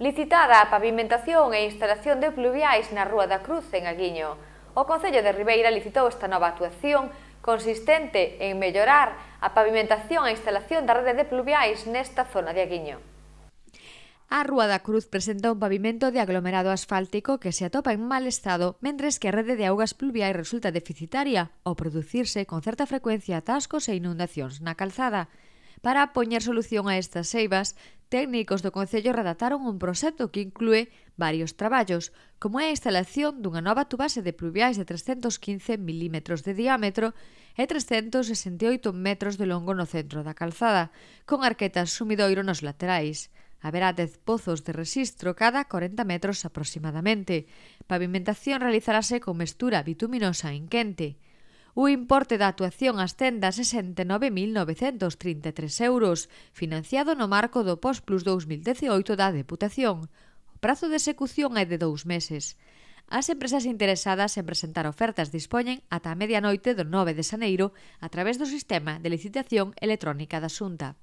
Licitada a pavimentación e instalación de pluviais na Rúa da Cruz en Aguiño. O Concello de Ribeira licitou esta nova actuación consistente en mellorar a pavimentación e instalación da rede de pluviais nesta zona de Aguiño. A Rúa da Cruz presenta un pavimento de aglomerado asfáltico que se atopa en mal estado, mentres que a rede de augas pluviais resulta deficitaria ao producirse con certa frecuencia atascos e inundacións na calzada. Para poñer solución a estas seivas, técnicos do Concello redactaron un proxecto que inclúe varios traballos, como é a instalación dunha nova tubase de pluviais de 315 mm de diámetro e 368 metros de longo no centro da calzada, con arquetas sumidoiro nos laterais. Haberá 10 pozos de rexistro cada 40 metros aproximadamente. Pavimentación realizarase con mestura bituminosa en quente. O importe da actuación ascende a 69.933 euros, financiado no marco do Posplus 2018 da Deputación. O prazo de execución é de dous meses. As empresas interesadas en presentar ofertas dispoñen ata a medianoite do 9 de xaneiro a través do sistema de licitación electrónica da Xunta.